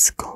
Let's go